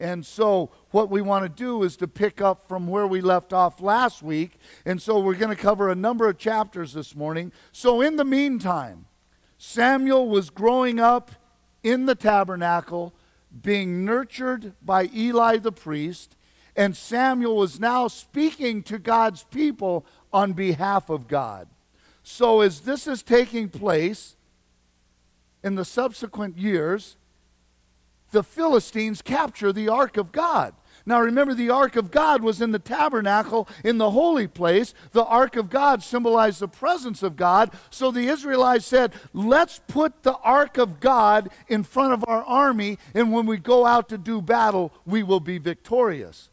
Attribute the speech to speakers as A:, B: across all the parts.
A: And so, what we want to do is to pick up from where we left off last week. And so, we're going to cover a number of chapters this morning. So, in the meantime, Samuel was growing up in the tabernacle, being nurtured by Eli the priest. And Samuel was now speaking to God's people on behalf of God. So, as this is taking place in the subsequent years, the Philistines capture the ark of God. Now remember, the ark of God was in the tabernacle in the holy place. The ark of God symbolized the presence of God. So the Israelites said, Let's put the ark of God in front of our army, and when we go out to do battle, we will be victorious.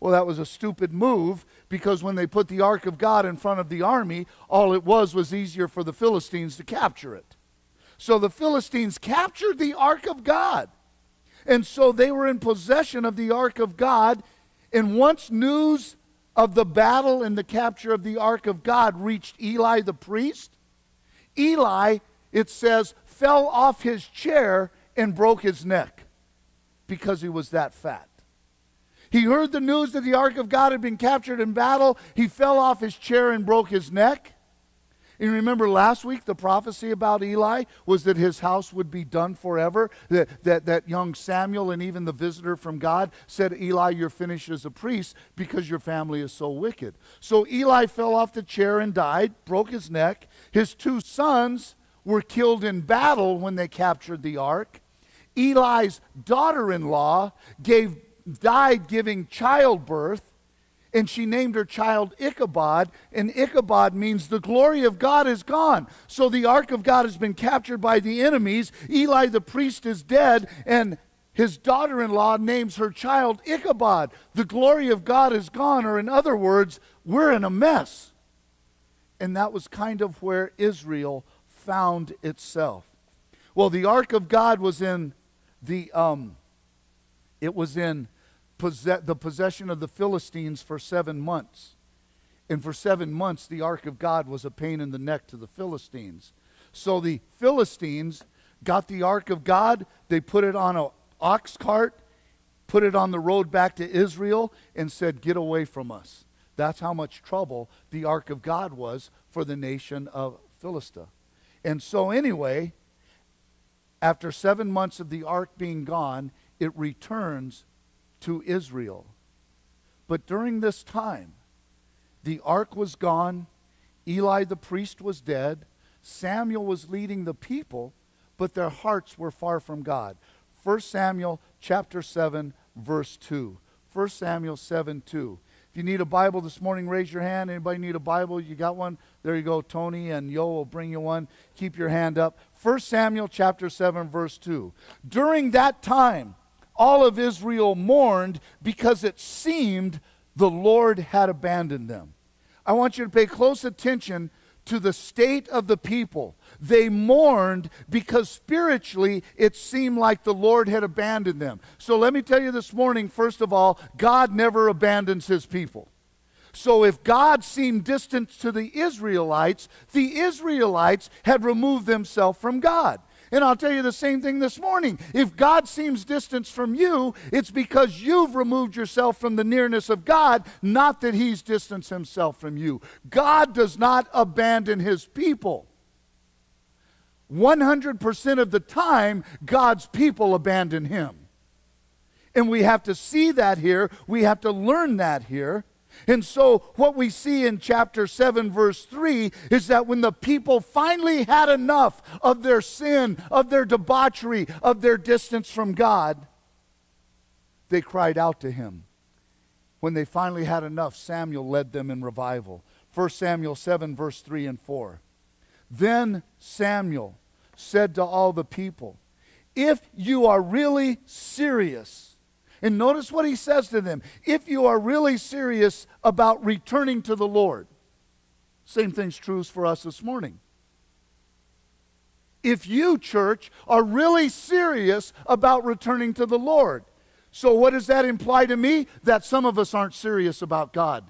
A: Well, that was a stupid move because when they put the ark of God in front of the army, all it was was easier for the Philistines to capture it. So the Philistines captured the ark of God. And so they were in possession of the ark of God. And once news of the battle and the capture of the ark of God reached Eli the priest, Eli, it says, fell off his chair and broke his neck because he was that fat. He heard the news that the ark of God had been captured in battle. He fell off his chair and broke his neck. And remember last week, the prophecy about Eli was that his house would be done forever. That, that, that young Samuel and even the visitor from God said, Eli, you're finished as a priest because your family is so wicked. So Eli fell off the chair and died, broke his neck. His two sons were killed in battle when they captured the ark. Eli's daughter in law gave, died giving childbirth and she named her child Ichabod, and Ichabod means the glory of God is gone. So the ark of God has been captured by the enemies. Eli the priest is dead, and his daughter in law names her child Ichabod. The glory of God is gone, or in other words, we're in a mess. And that was kind of where Israel found itself. Well, the ark of God was in the, um, it was in the possession of the Philistines for seven months. And for seven months, the ark of God was a pain in the neck to the Philistines. So the Philistines got the ark of God, they put it on an ox cart, put it on the road back to Israel, and said, Get away from us. That's how much trouble the ark of God was for the nation of Philistia. And so, anyway, after seven months of the ark being gone, it returns to Israel. But during this time, the ark was gone, Eli the priest was dead, Samuel was leading the people, but their hearts were far from God. 1 Samuel chapter 7 verse 2. 1 Samuel 7 2. If you need a Bible this morning, raise your hand. Anybody need a Bible? You got one? There you go. Tony and Yo will bring you one. Keep your hand up. 1 Samuel chapter 7 verse 2. During that time, all of Israel mourned because it seemed the Lord had abandoned them. I want you to pay close attention to the state of the people. They mourned because spiritually it seemed like the Lord had abandoned them. So let me tell you this morning, first of all, God never abandons his people. So if God seemed distant to the Israelites, the Israelites had removed themselves from God. And I'll tell you the same thing this morning. If God seems distant from you, it's because you've removed yourself from the nearness of God, not that He's distanced Himself from you. God does not abandon His people. 100% of the time, God's people abandon Him. And we have to see that here. We have to learn that here. And so, what we see in chapter 7, verse 3, is that when the people finally had enough of their sin, of their debauchery, of their distance from God, they cried out to him. When they finally had enough, Samuel led them in revival. 1 Samuel 7, verse 3 and 4. Then Samuel said to all the people, If you are really serious, and notice what he says to them. If you are really serious about returning to the Lord, same thing's true for us this morning. If you, church, are really serious about returning to the Lord, so what does that imply to me? That some of us aren't serious about God.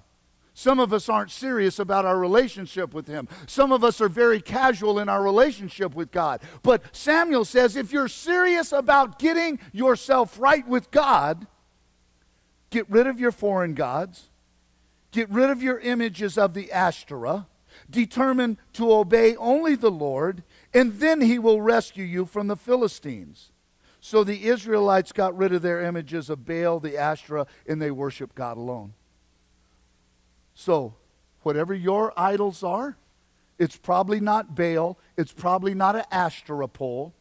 A: Some of us aren't serious about our relationship with Him. Some of us are very casual in our relationship with God. But Samuel says if you're serious about getting yourself right with God, Get rid of your foreign gods. Get rid of your images of the Ashtoreth. Determine to obey only the Lord, and then he will rescue you from the Philistines. So the Israelites got rid of their images of Baal, the Ashtoreth, and they worship God alone. So, whatever your idols are, it's probably not Baal, it's probably not an Ashtoreth pole.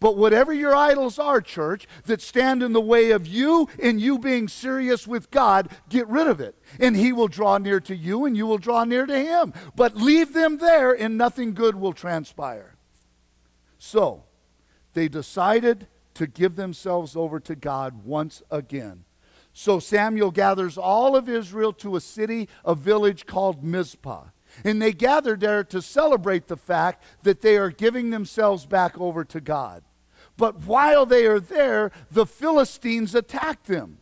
A: But whatever your idols are, church, that stand in the way of you and you being serious with God, get rid of it. And He will draw near to you and you will draw near to Him. But leave them there and nothing good will transpire. So, they decided to give themselves over to God once again. So Samuel gathers all of Israel to a city, a village called Mizpah. And they gather there to celebrate the fact that they are giving themselves back over to God. But while they are there, the Philistines attack them.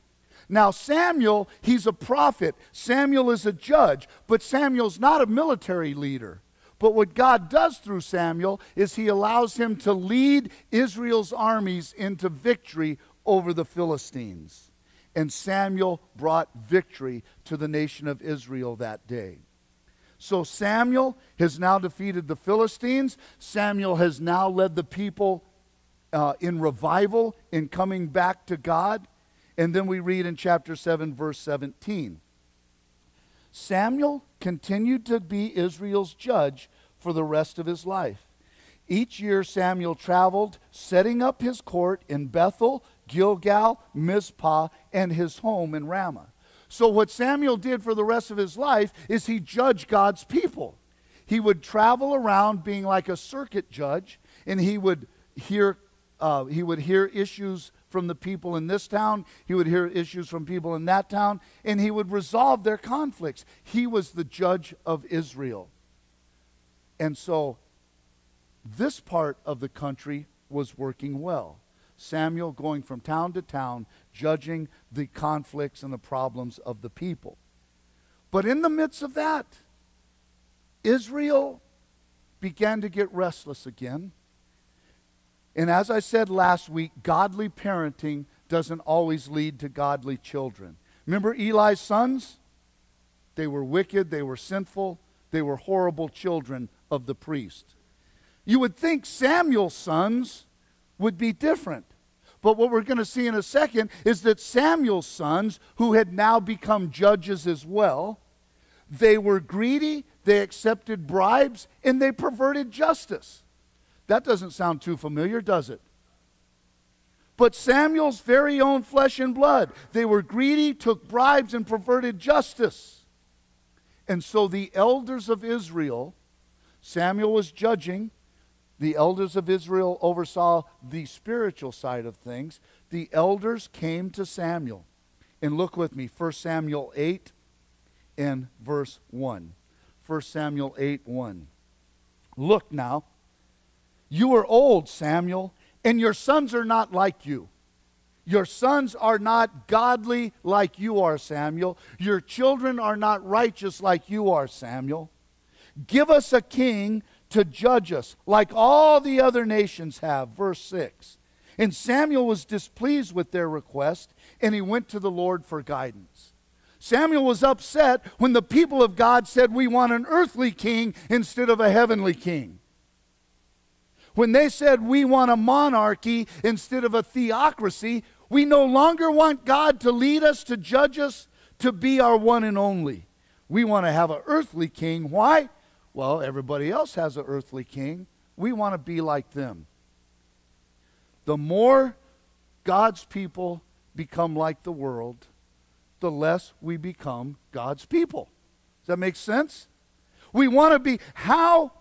A: Now, Samuel, he's a prophet. Samuel is a judge, but Samuel's not a military leader. But what God does through Samuel is he allows him to lead Israel's armies into victory over the Philistines. And Samuel brought victory to the nation of Israel that day. So Samuel has now defeated the Philistines. Samuel has now led the people uh, in revival, in coming back to God. And then we read in chapter 7, verse 17 Samuel continued to be Israel's judge for the rest of his life. Each year, Samuel traveled, setting up his court in Bethel, Gilgal, Mizpah, and his home in Ramah. So, what Samuel did for the rest of his life is he judged God's people. He would travel around being like a circuit judge, and he would hear uh, he would hear issues from the people in this town. He would hear issues from people in that town, and he would resolve their conflicts. He was the judge of Israel. And so this part of the country was working well. Samuel going from town to town, judging the conflicts and the problems of the people. But in the midst of that, Israel began to get restless again. And as I said last week, godly parenting doesn't always lead to godly children. Remember Eli's sons? They were wicked, they were sinful, they were horrible children of the priest. You would think Samuel's sons would be different. But what we're going to see in a second is that Samuel's sons, who had now become judges as well, they were greedy, they accepted bribes, and they perverted justice. That doesn't sound too familiar, does it? But Samuel's very own flesh and blood. They were greedy, took bribes, and perverted justice. And so the elders of Israel, Samuel was judging, the elders of Israel oversaw the spiritual side of things. The elders came to Samuel. And look with me, 1 Samuel 8 and verse 1. 1 Samuel 8 1. Look now, you are old, Samuel, and your sons are not like you. Your sons are not godly like you are, Samuel. Your children are not righteous like you are, Samuel. Give us a king to judge us, like all the other nations have. Verse 6. And Samuel was displeased with their request, and he went to the Lord for guidance. Samuel was upset when the people of God said, We want an earthly king instead of a heavenly king. When they said we want a monarchy instead of a theocracy, we no longer want God to lead us, to judge us, to be our one and only. We want to have an earthly king. Why? Well, everybody else has an earthly king. We want to be like them. The more God's people become like the world, the less we become God's people. Does that make sense? We want to be, how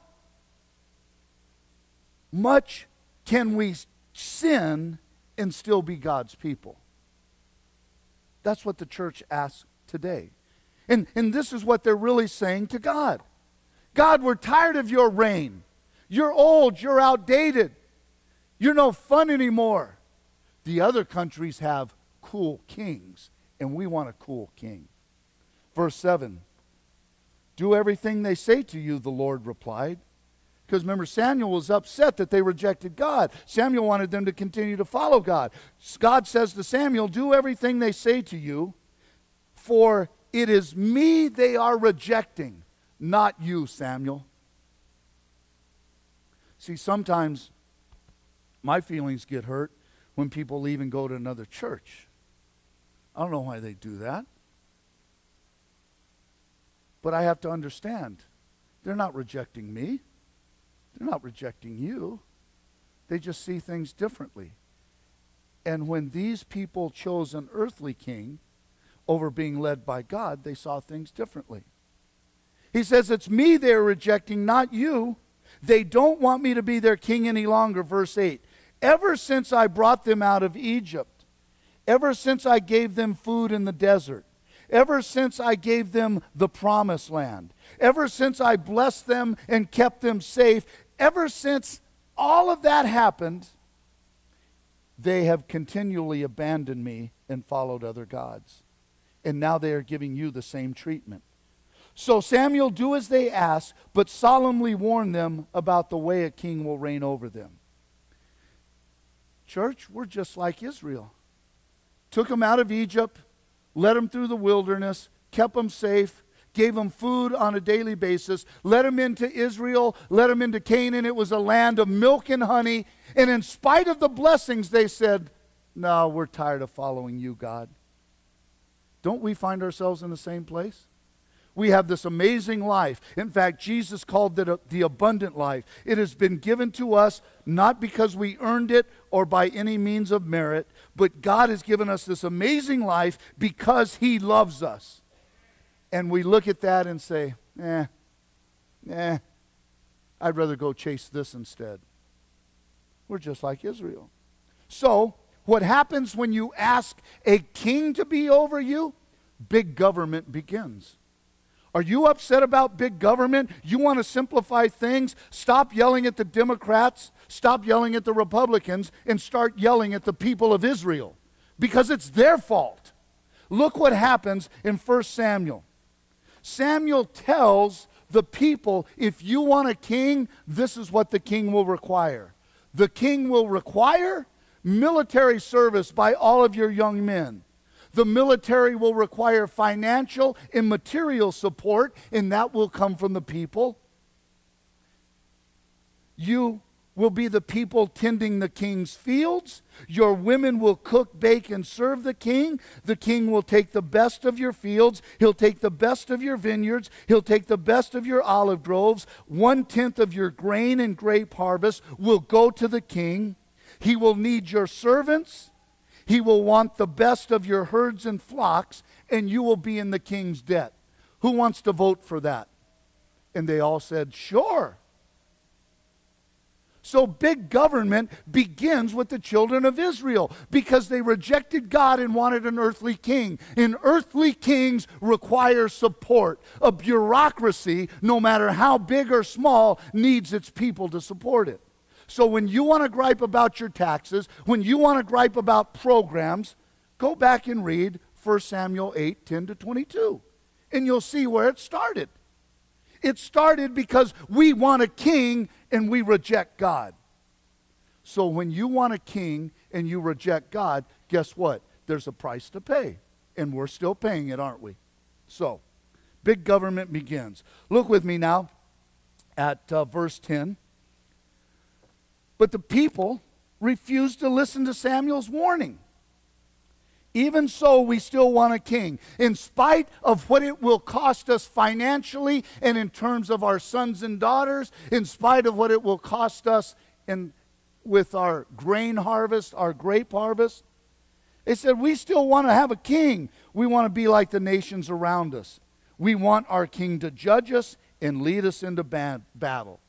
A: much can we sin and still be God's people? That's what the church asks today. And, and this is what they're really saying to God God, we're tired of your reign. You're old, you're outdated, you're no fun anymore. The other countries have cool kings, and we want a cool king. Verse 7 Do everything they say to you, the Lord replied. Because remember, Samuel was upset that they rejected God. Samuel wanted them to continue to follow God. God says to Samuel, Do everything they say to you. For it is me they are rejecting, not you, Samuel. See, sometimes my feelings get hurt when people leave and go to another church. I don't know why they do that. But I have to understand they're not rejecting me, they're not rejecting you. They just see things differently. And when these people chose an earthly king over being led by God, they saw things differently. He says, It's me they're rejecting, not you. They don't want me to be their king any longer. Verse 8. Ever since I brought them out of Egypt, ever since I gave them food in the desert, ever since I gave them the promised land, ever since I blessed them and kept them safe, ever since all of that happened, they have continually abandoned me and followed other gods. And now they are giving you the same treatment. So Samuel, do as they ask, but solemnly warn them about the way a king will reign over them. Church, we're just like Israel. Took them out of Egypt, led them through the wilderness, kept them safe, gave them food on a daily basis, led them into Israel, led them into Canaan. It was a land of milk and honey. And in spite of the blessings, they said, No, we're tired of following you, God. Don't we find ourselves in the same place? We have this amazing life. In fact, Jesus called it the abundant life. It has been given to us not because we earned it or by any means of merit, but God has given us this amazing life because He loves us. And we look at that and say, eh, eh, I'd rather go chase this instead. We're just like Israel. So, what happens when you ask a king to be over you? Big government begins. Are you upset about big government? You want to simplify things? Stop yelling at the Democrats, stop yelling at the Republicans, and start yelling at the people of Israel because it's their fault. Look what happens in 1 Samuel. Samuel tells the people if you want a king, this is what the king will require. The king will require military service by all of your young men. The military will require financial and material support, and that will come from the people. You will be the people tending the king's fields. Your women will cook, bake, and serve the king. The king will take the best of your fields. He'll take the best of your vineyards. He'll take the best of your olive groves. One tenth of your grain and grape harvest will go to the king. He will need your servants. He will want the best of your herds and flocks, and you will be in the king's debt. Who wants to vote for that? And they all said, Sure. So big government begins with the children of Israel because they rejected God and wanted an earthly king. And earthly kings require support. A bureaucracy, no matter how big or small, needs its people to support it. So when you want to gripe about your taxes, when you want to gripe about programs, go back and read 1 Samuel 8 10 to 22, and you'll see where it started. It started because we want a king and we reject God. So when you want a king and you reject God, guess what? There's a price to pay. And we're still paying it, aren't we? So, big government begins. Look with me now at uh, verse 10. But the people refused to listen to Samuel's warning. Even so, we still want a king. In spite of what it will cost us financially and in terms of our sons and daughters, in spite of what it will cost us in, with our grain harvest, our grape harvest, they said, We still want to have a king. We want to be like the nations around us. We want our king to judge us and lead us into battle.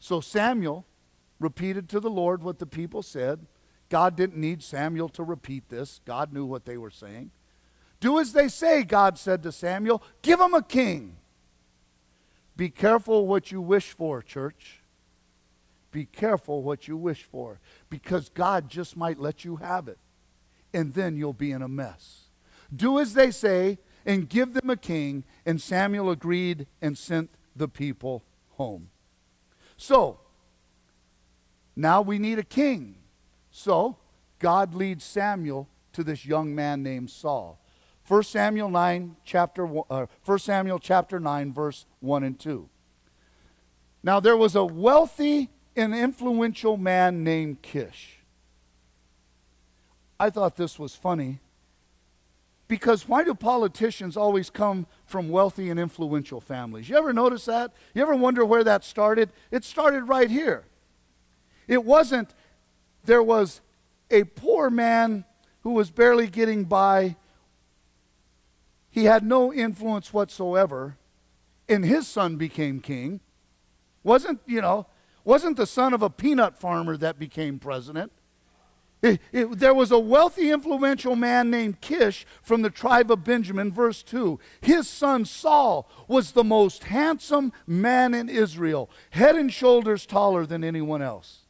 A: So Samuel repeated to the Lord what the people said. God didn't need Samuel to repeat this, God knew what they were saying. Do as they say, God said to Samuel. Give them a king. Be careful what you wish for, church. Be careful what you wish for because God just might let you have it and then you'll be in a mess. Do as they say and give them a king. And Samuel agreed and sent the people home. So, now we need a king. So God leads Samuel to this young man named Saul. 1 Samuel 9 chapter uh, 1 Samuel chapter 9 verse 1 and 2. Now there was a wealthy and influential man named Kish. I thought this was funny because why do politicians always come from wealthy and influential families? You ever notice that? You ever wonder where that started? It started right here. It wasn't, there was a poor man who was barely getting by. He had no influence whatsoever, and his son became king. Wasn't, you know, wasn't the son of a peanut farmer that became president. It, it, there was a wealthy, influential man named Kish from the tribe of Benjamin, verse 2. His son Saul was the most handsome man in Israel, head and shoulders taller than anyone else.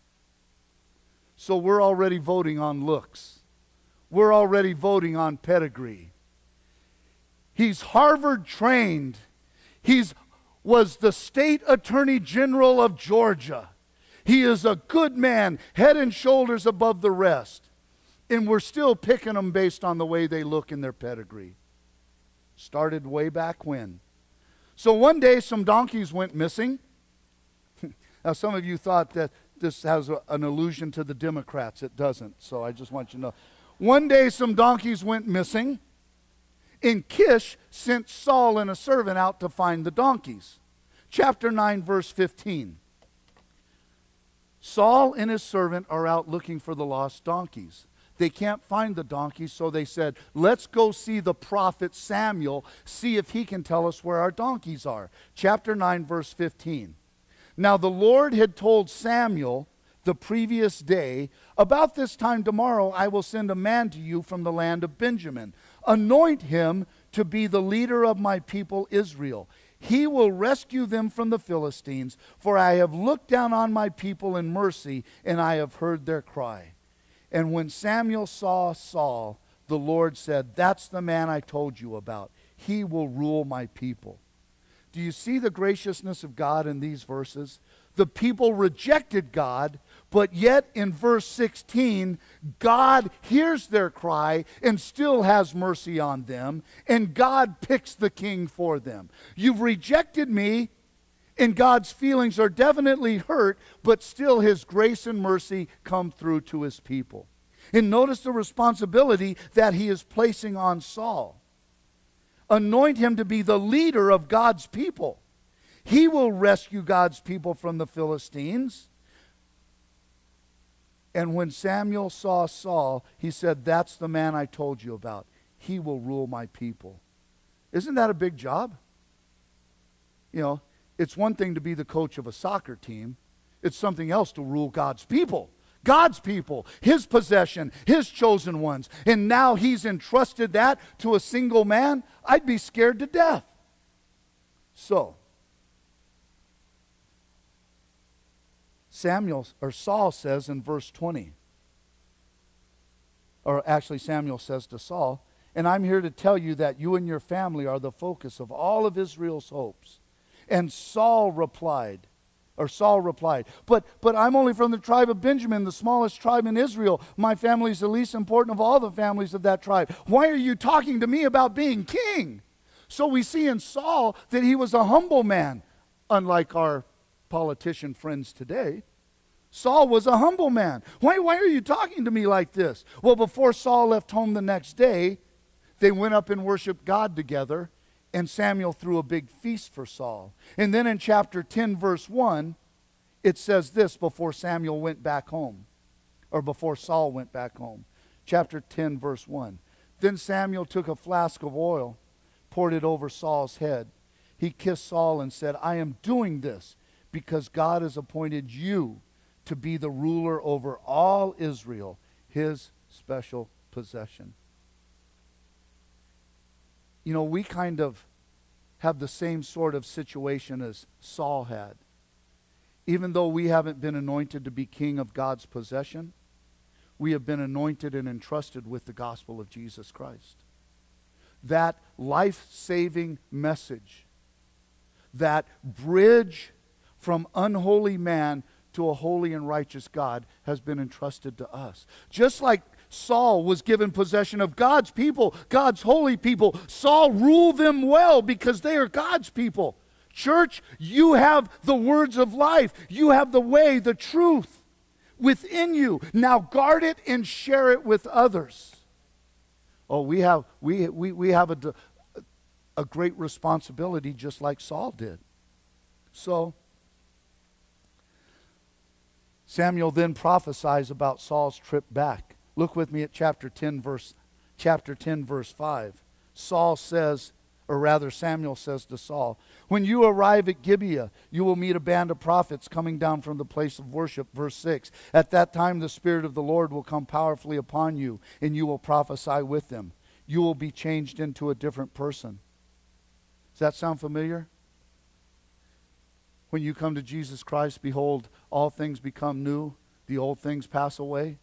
A: So we're already voting on looks, we're already voting on pedigree. He's Harvard trained, he's was the state attorney general of Georgia. He is a good man, head and shoulders above the rest. And we're still picking them based on the way they look in their pedigree. Started way back when. So one day, some donkeys went missing. now, some of you thought that this has a, an allusion to the Democrats. It doesn't. So I just want you to know. One day, some donkeys went missing. And Kish sent Saul and a servant out to find the donkeys. Chapter 9, verse 15. Saul and his servant are out looking for the lost donkeys. They can't find the donkeys, so they said, Let's go see the prophet Samuel, see if he can tell us where our donkeys are. Chapter 9, verse 15. Now the Lord had told Samuel the previous day, About this time tomorrow I will send a man to you from the land of Benjamin Anoint him to be the leader of my people Israel. He will rescue them from the Philistines, for I have looked down on my people in mercy, and I have heard their cry. And when Samuel saw Saul, the Lord said, That's the man I told you about. He will rule my people. Do you see the graciousness of God in these verses? The people rejected God, but yet in verse 16, God hears their cry and still has mercy on them, and God picks the king for them. You've rejected me, and God's feelings are definitely hurt, but still his grace and mercy come through to his people. And notice the responsibility that he is placing on Saul. Anoint him to be the leader of God's people. He will rescue God's people from the Philistines. And when Samuel saw Saul, he said, That's the man I told you about. He will rule my people. Isn't that a big job? You know, it's one thing to be the coach of a soccer team, it's something else to rule God's people. God's people, his possession, his chosen ones. And now he's entrusted that to a single man. I'd be scared to death. So, Samuel or Saul says in verse 20. Or actually Samuel says to Saul, "And I'm here to tell you that you and your family are the focus of all of Israel's hopes." And Saul replied, or Saul replied, but, but I'm only from the tribe of Benjamin, the smallest tribe in Israel. My family is the least important of all the families of that tribe. Why are you talking to me about being king? So we see in Saul that he was a humble man, unlike our politician friends today. Saul was a humble man. Why, why are you talking to me like this? Well, before Saul left home the next day, they went up and worshiped God together, and Samuel threw a big feast for Saul. And then in chapter 10, verse 1, it says this before Samuel went back home, or before Saul went back home. Chapter 10, verse 1. Then Samuel took a flask of oil, poured it over Saul's head. He kissed Saul and said, I am doing this because God has appointed you to be the ruler over all Israel, his special possession. You know, we kind of have the same sort of situation as Saul had. Even though we haven't been anointed to be king of God's possession, we have been anointed and entrusted with the gospel of Jesus Christ. That life saving message, that bridge from unholy man to a holy and righteous God has been entrusted to us. Just like Saul was given possession of God's people, God's holy people. Saul ruled them well because they are God's people. Church, you have the words of life, you have the way, the truth within you. Now guard it and share it with others. Oh, we have, we, we, we have a, a great responsibility just like Saul did. So, Samuel then prophesies about Saul's trip back. Look with me at chapter 10 verse chapter 10 verse 5. Saul says, or rather Samuel says to Saul, "When you arrive at Gibeah, you will meet a band of prophets coming down from the place of worship." Verse 6. At that time the spirit of the Lord will come powerfully upon you, and you will prophesy with them. You will be changed into a different person. Does that sound familiar? When you come to Jesus Christ, behold, all things become new, the old things pass away.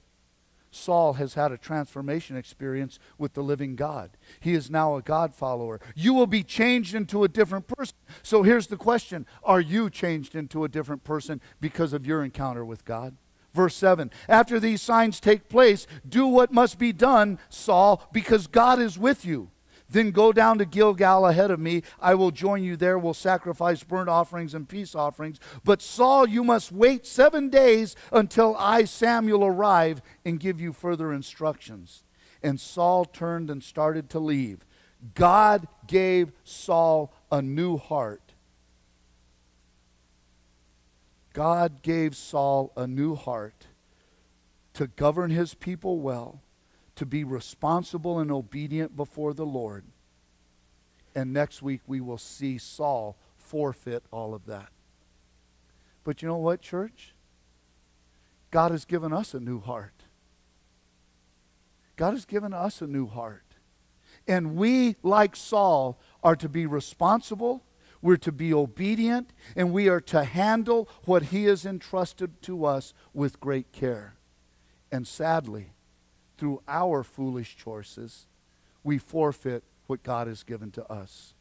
A: Saul has had a transformation experience with the living God. He is now a God follower. You will be changed into a different person. So here's the question Are you changed into a different person because of your encounter with God? Verse 7 After these signs take place, do what must be done, Saul, because God is with you. Then go down to Gilgal ahead of me. I will join you there. We'll sacrifice burnt offerings and peace offerings. But Saul, you must wait seven days until I, Samuel, arrive and give you further instructions. And Saul turned and started to leave. God gave Saul a new heart. God gave Saul a new heart to govern his people well to be responsible and obedient before the Lord. And next week we will see Saul forfeit all of that. But you know what, church? God has given us a new heart. God has given us a new heart. And we, like Saul, are to be responsible, we're to be obedient, and we are to handle what he has entrusted to us with great care. And sadly, through our foolish choices, we forfeit what God has given to us.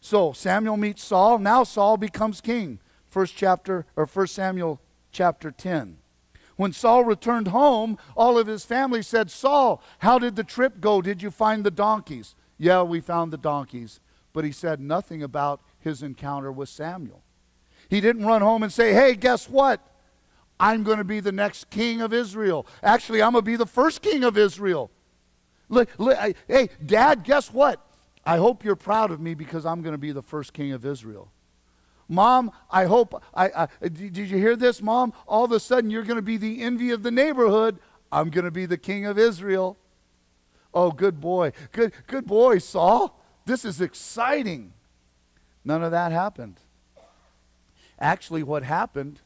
A: So Samuel meets Saul. Now Saul becomes king. First chapter or First Samuel chapter 10. When Saul returned home, all of his family said, Saul, how did the trip go? Did you find the donkeys? Yeah, we found the donkeys. But he said nothing about his encounter with Samuel. He didn't run home and say, Hey, guess what? I'm going to be the next king of Israel. Actually, I'm going to be the first king of Israel. Hey, Dad, guess what? I hope you're proud of me because I'm going to be the first king of Israel. Mom, I hope, I, I, did you hear this, Mom? All of a sudden, you're going to be the envy of the neighborhood. I'm going to be the king of Israel. Oh, good boy. Good, good boy, Saul. This is exciting. None of that happened. Actually, what happened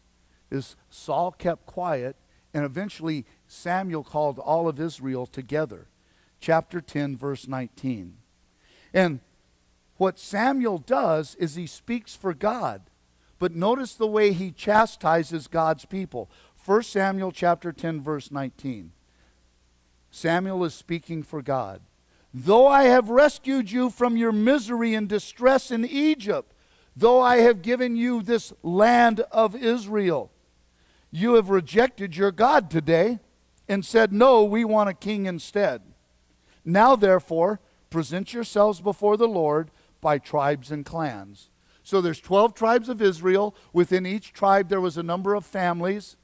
A: is Saul kept quiet, and eventually Samuel called all of Israel together. Chapter 10, verse 19. And what Samuel does is he speaks for God. But notice the way he chastises God's people. 1 Samuel chapter 10 verse 19. Samuel is speaking for God. Though I have rescued you from your misery and distress in Egypt, though I have given you this land of Israel, you have rejected your God today and said, No, we want a king instead. Now, therefore, present yourselves before the Lord by tribes and clans. So there's 12 tribes of Israel. Within each tribe, there was a number of families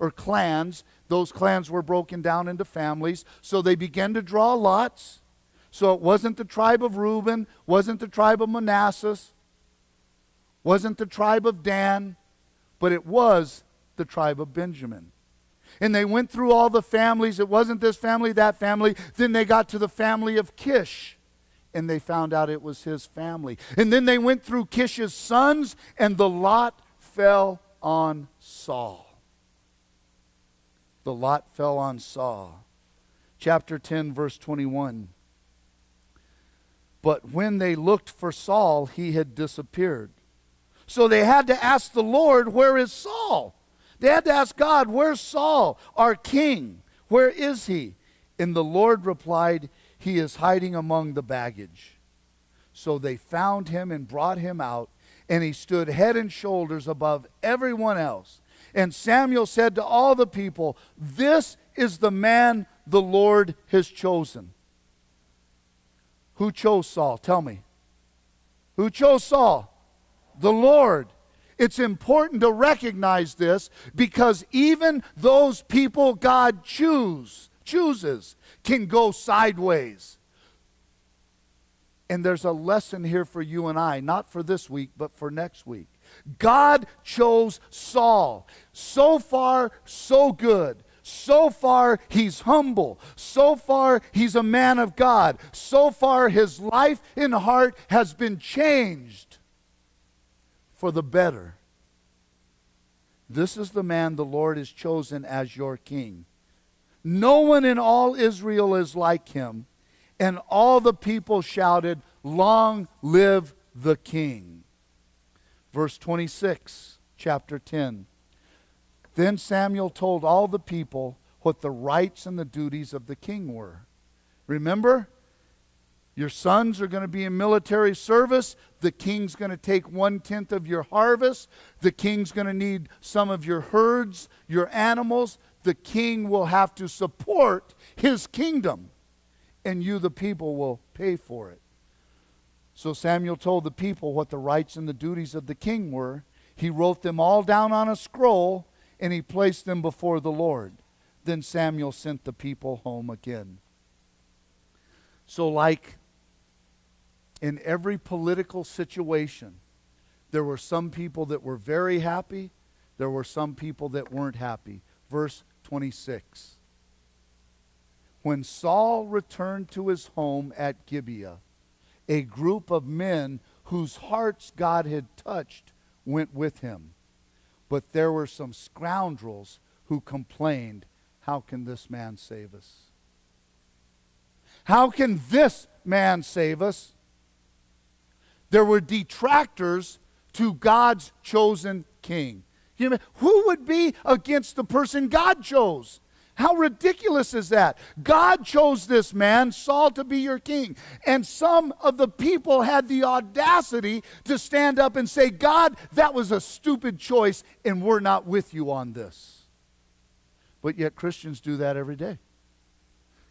A: or clans. Those clans were broken down into families. So they began to draw lots. So it wasn't the tribe of Reuben, wasn't the tribe of Manasseh, wasn't the tribe of Dan, but it was the tribe of Benjamin. And they went through all the families. It wasn't this family, that family. Then they got to the family of Kish, and they found out it was his family. And then they went through Kish's sons, and the lot fell on Saul. The lot fell on Saul. Chapter 10, verse 21. But when they looked for Saul, he had disappeared. So they had to ask the Lord, Where is Saul? They had to ask God, Where's Saul, our king? Where is he? And the Lord replied, He is hiding among the baggage. So they found him and brought him out, and he stood head and shoulders above everyone else. And Samuel said to all the people, This is the man the Lord has chosen. Who chose Saul? Tell me. Who chose Saul? The Lord. It's important to recognize this because even those people God choose, chooses can go sideways. And there's a lesson here for you and I, not for this week, but for next week. God chose Saul. So far, so good. So far, he's humble. So far, he's a man of God. So far, his life and heart has been changed for the better. This is the man the Lord has chosen as your king. No one in all Israel is like him. And all the people shouted, Long live the king. Verse 26, chapter 10. Then Samuel told all the people what the rights and the duties of the king were. Remember, your sons are going to be in military service. The king's going to take one tenth of your harvest. The king's going to need some of your herds, your animals. The king will have to support his kingdom, and you, the people, will pay for it. So Samuel told the people what the rights and the duties of the king were. He wrote them all down on a scroll, and he placed them before the Lord. Then Samuel sent the people home again. So, like in every political situation, there were some people that were very happy, there were some people that weren't happy. Verse 26. When Saul returned to his home at Gibeah, a group of men whose hearts God had touched went with him. But there were some scoundrels who complained, How can this man save us? How can this man save us? There were detractors to God's chosen king. Who would be against the person God chose? How ridiculous is that? God chose this man, Saul, to be your king. And some of the people had the audacity to stand up and say, God, that was a stupid choice, and we're not with you on this. But yet Christians do that every day.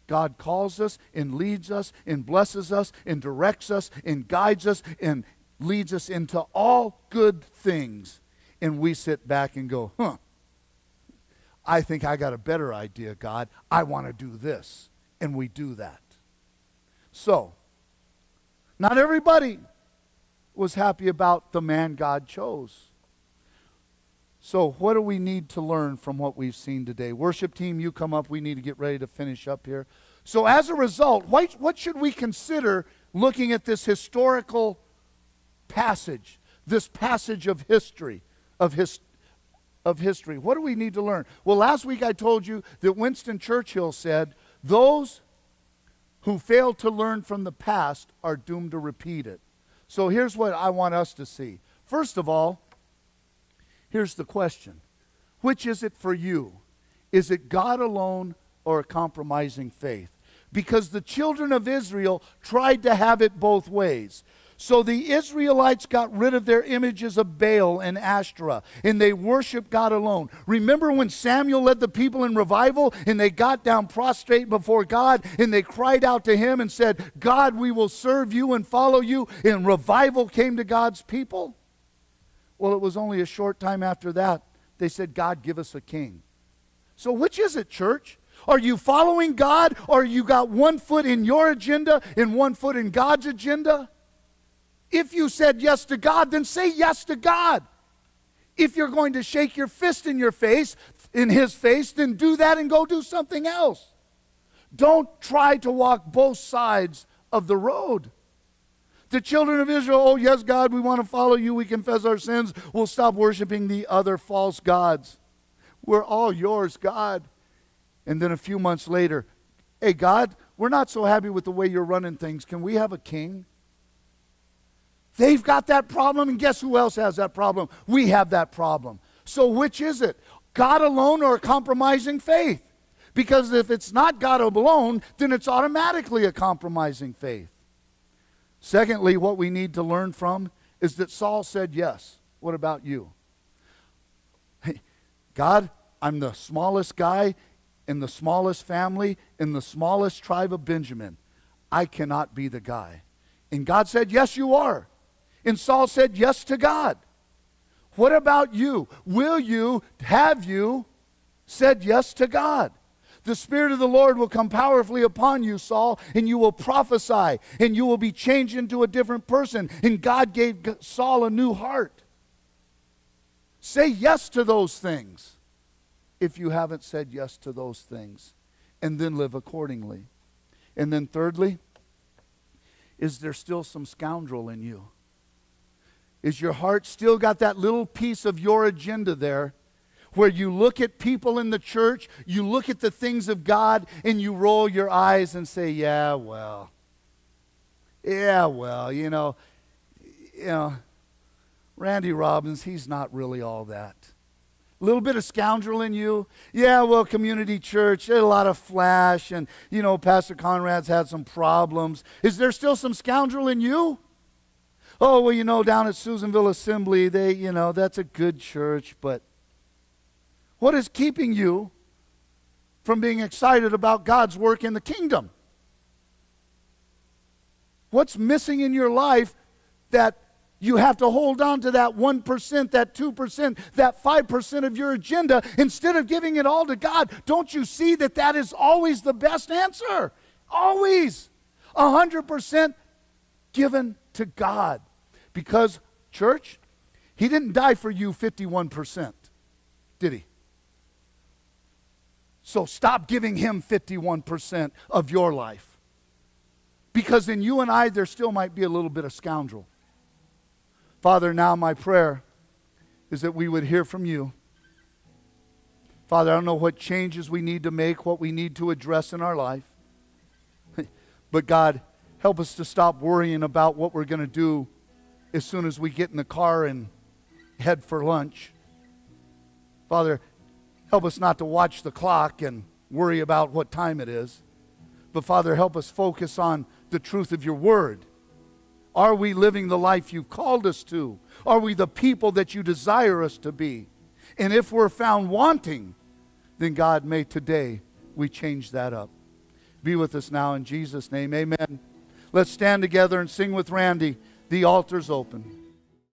A: God calls us and leads us and blesses us and directs us and guides us and leads us into all good things. And we sit back and go, huh, I think I got a better idea, God. I want to do this. And we do that. So, not everybody was happy about the man God chose. So, what do we need to learn from what we've seen today? Worship team, you come up. We need to get ready to finish up here. So, as a result, what, what should we consider looking at this historical passage, this passage of history, of, his, of history? What do we need to learn? Well, last week I told you that Winston Churchill said, Those who fail to learn from the past are doomed to repeat it. So, here's what I want us to see. First of all, Here's the question Which is it for you? Is it God alone or a compromising faith? Because the children of Israel tried to have it both ways. So the Israelites got rid of their images of Baal and Ashtoreth, and they worshiped God alone. Remember when Samuel led the people in revival, and they got down prostrate before God, and they cried out to him and said, God, we will serve you and follow you, and revival came to God's people? Well, it was only a short time after that they said, God, give us a king. So, which is it, church? Are you following God or you got one foot in your agenda and one foot in God's agenda? If you said yes to God, then say yes to God. If you're going to shake your fist in your face, in his face, then do that and go do something else. Don't try to walk both sides of the road. The children of Israel, oh, yes, God, we want to follow you. We confess our sins. We'll stop worshiping the other false gods. We're all yours, God. And then a few months later, hey, God, we're not so happy with the way you're running things. Can we have a king? They've got that problem, and guess who else has that problem? We have that problem. So, which is it? God alone or a compromising faith? Because if it's not God alone, then it's automatically a compromising faith. Secondly, what we need to learn from is that Saul said yes. What about you? God, I'm the smallest guy. in the smallest family, in the smallest tribe of Benjamin, I cannot be the guy. And God said, Yes, you are. And Saul said yes to God. What about you? Will you, have you said yes to God? The Spirit of the Lord will come powerfully upon you, Saul, and you will prophesy, and you will be changed into a different person. And God gave Saul a new heart. Say yes to those things if you haven't said yes to those things, and then live accordingly. And then, thirdly, is there still some scoundrel in you? Is your heart still got that little piece of your agenda there? Where you look at people in the church, you look at the things of God, and you roll your eyes and say, Yeah, well, yeah, well, you know, you know, Randy Robbins, he's not really all that. A little bit of scoundrel in you. Yeah, well, community church, a lot of flash, and, you know, Pastor Conrad's had some problems. Is there still some scoundrel in you? Oh, well, you know, down at Susanville Assembly, they, you know, that's a good church, but what is keeping you from being excited about God's work in the kingdom? What's missing in your life that you have to hold on to that 1%, that 2%, that 5% of your agenda instead of giving it all to God. Don't you see that that is always the best answer? Always. 100% given to God. Because, church, He didn't die for you 51%, did He? So stop giving Him 51% of your life. Because in you and I, there still might be a little bit of scoundrel. Father, now my prayer is that we would hear from you. Father, I don't know what changes we need to make, what we need to address in our life. but God, help us to stop worrying about what we're going to do as soon as we get in the car and head for lunch. Father, help us not to watch the clock and worry about what time it is. But Father, help us focus on the truth of your word are we living the life you've called us to? Are we the people that you desire us to be? And if we're found wanting, then God, may today we change that up. Be with us now in Jesus' name. Amen. Let's stand together and sing with Randy. The altar's open.